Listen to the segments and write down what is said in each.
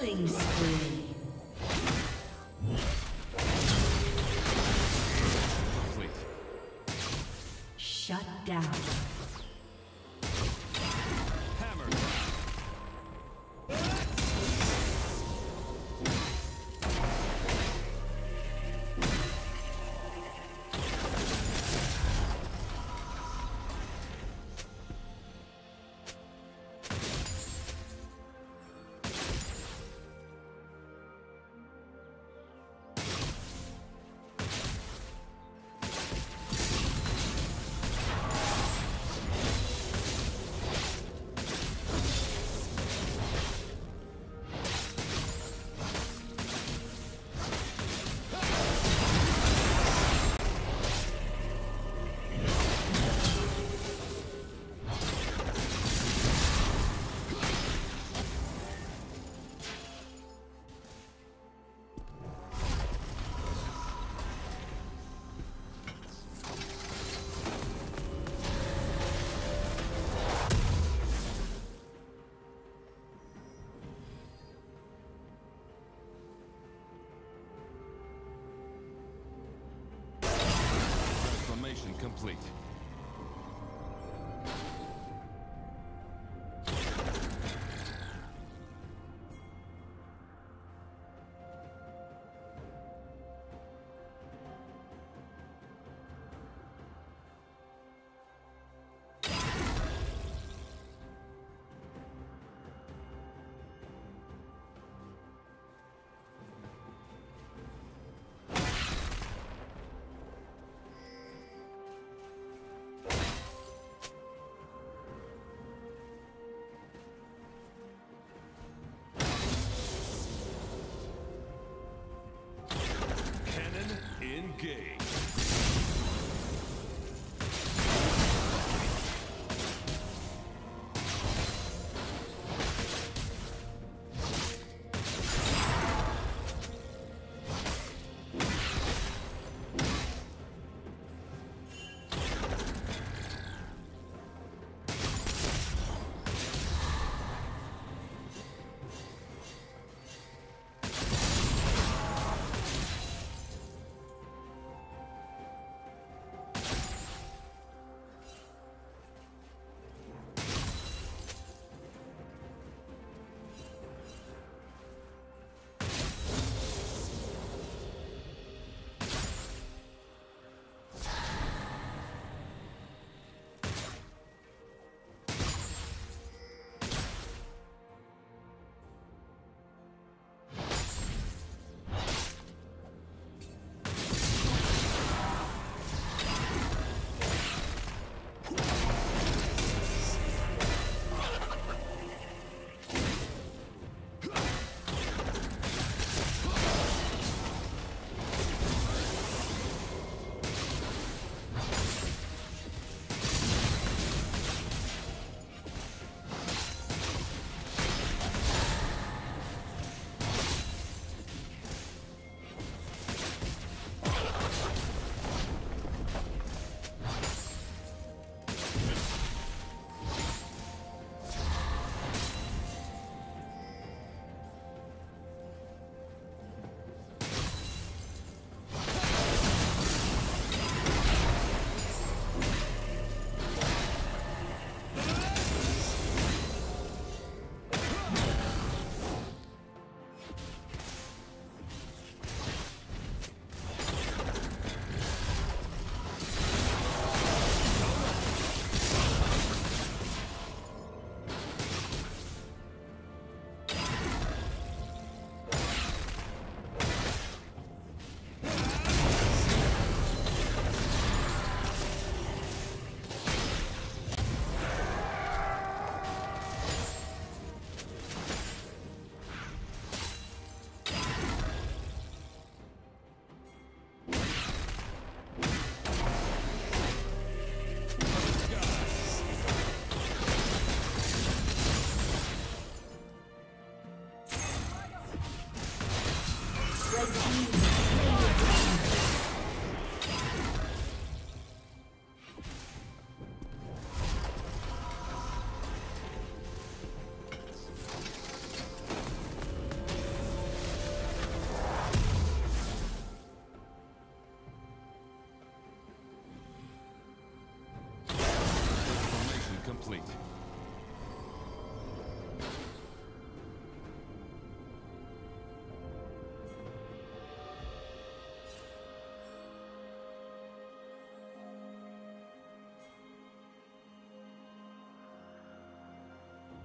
Killing spree. Complete. Gate.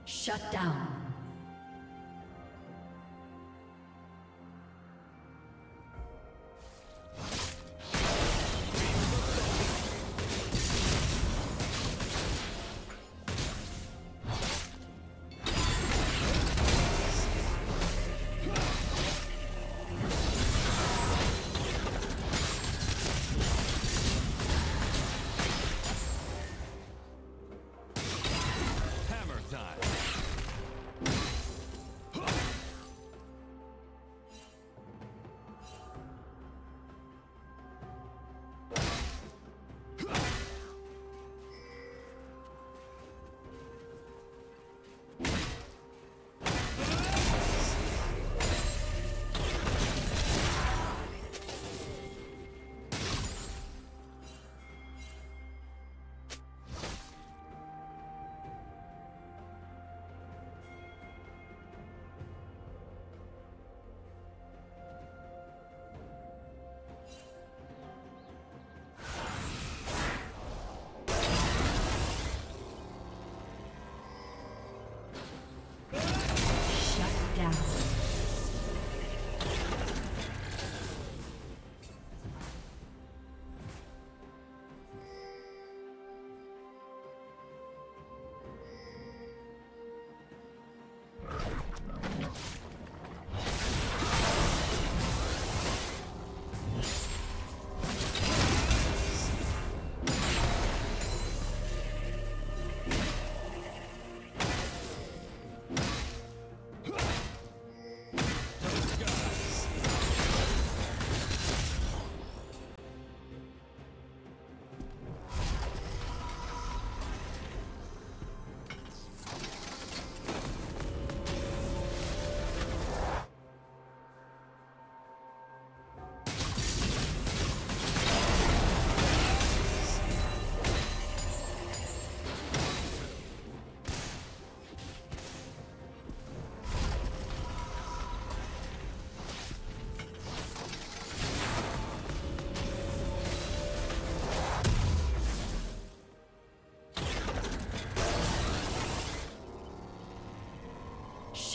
Shut down.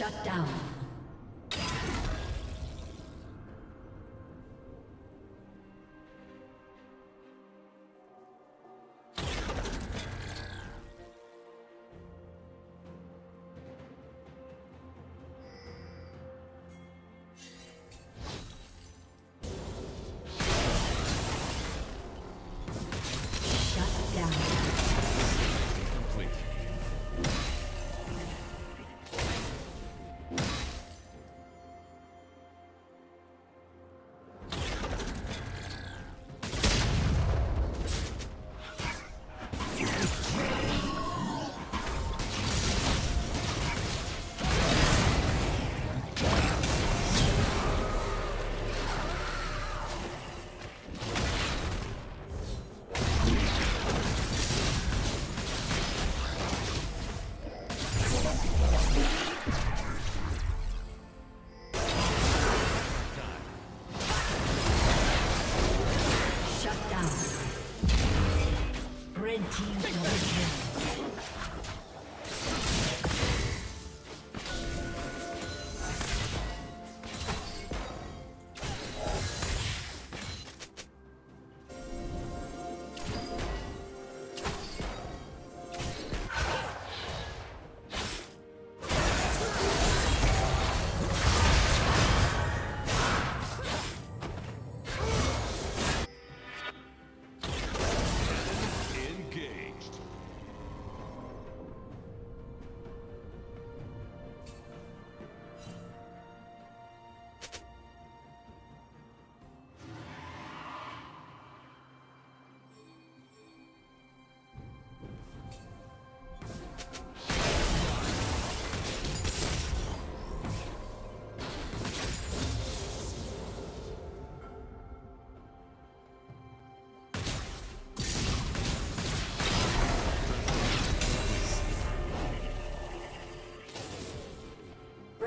Shut down.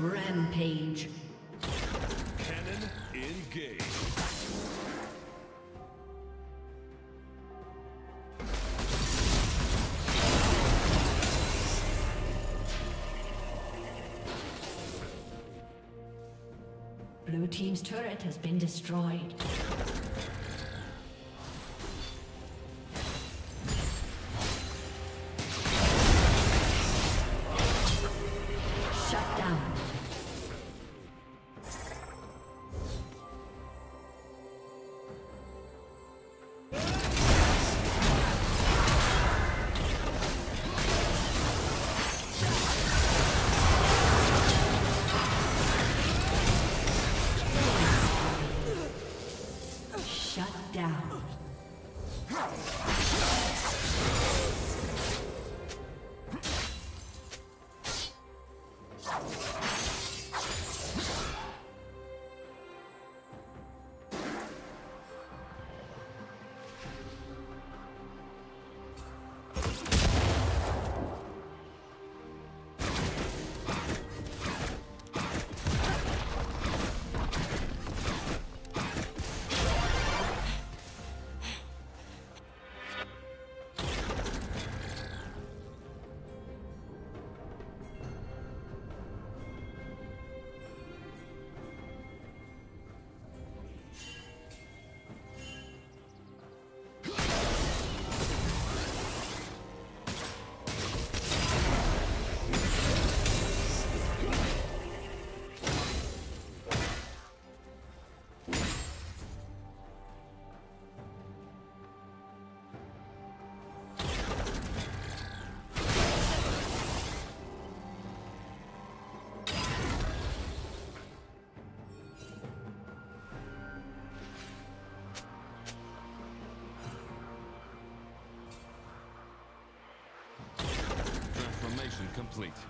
Rampage. Cannon engage. Blue team's turret has been destroyed. Transformation complete.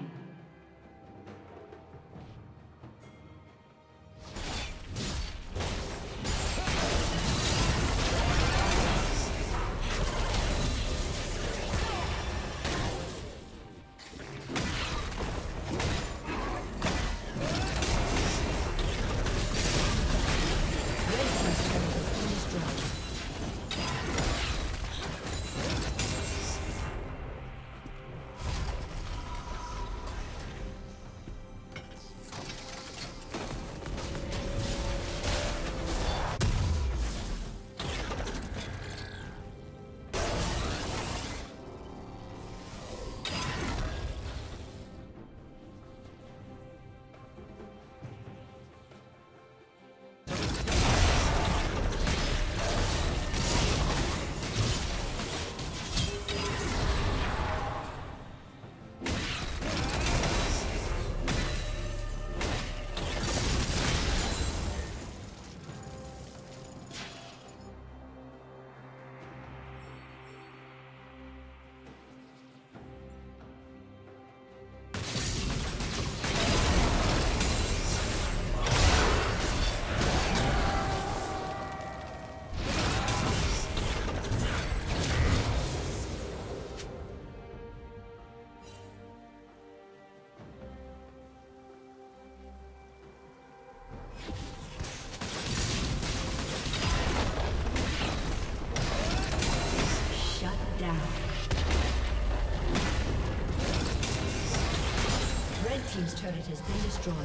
Turret has been destroyed.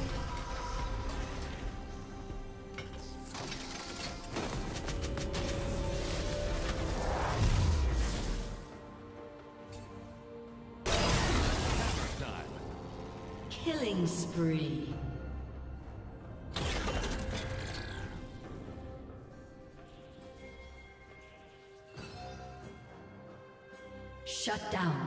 Killing spree. Shut down.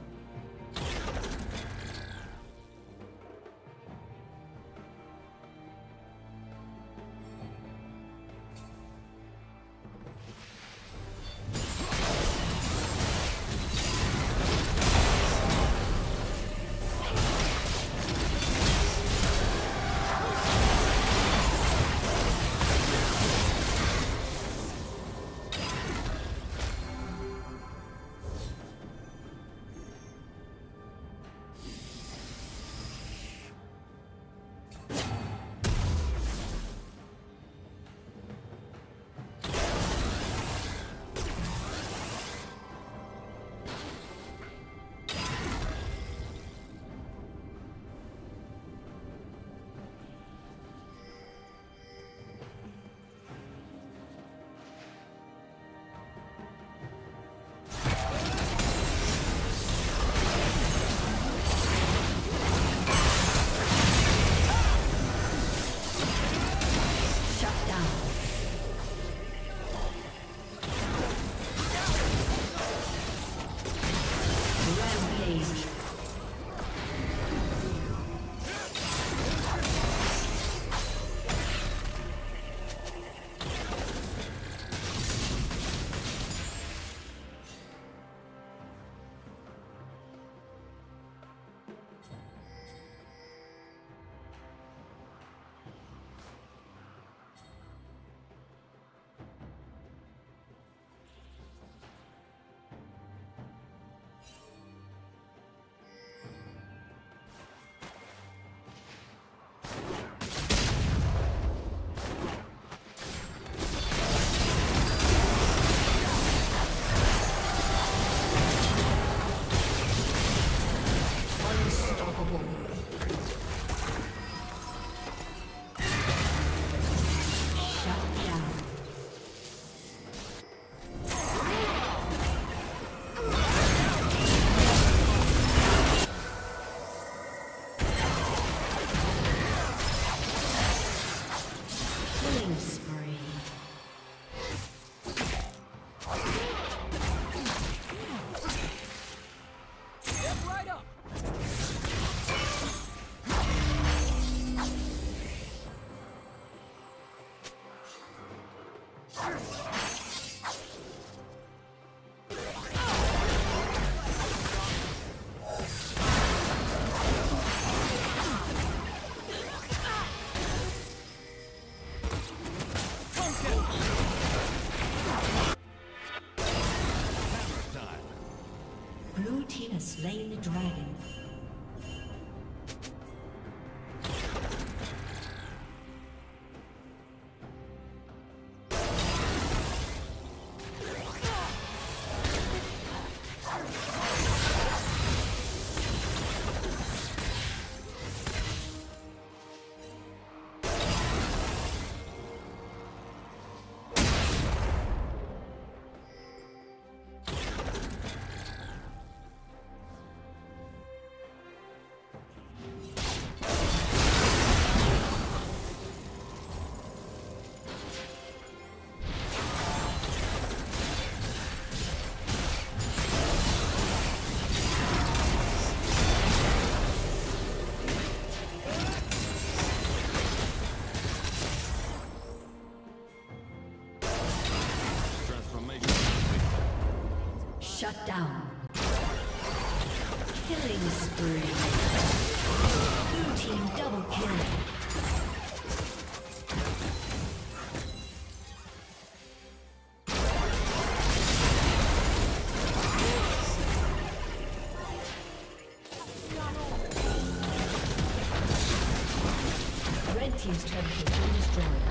Shut down. Killing spree. Blue team double kill. team's turret has destroyed.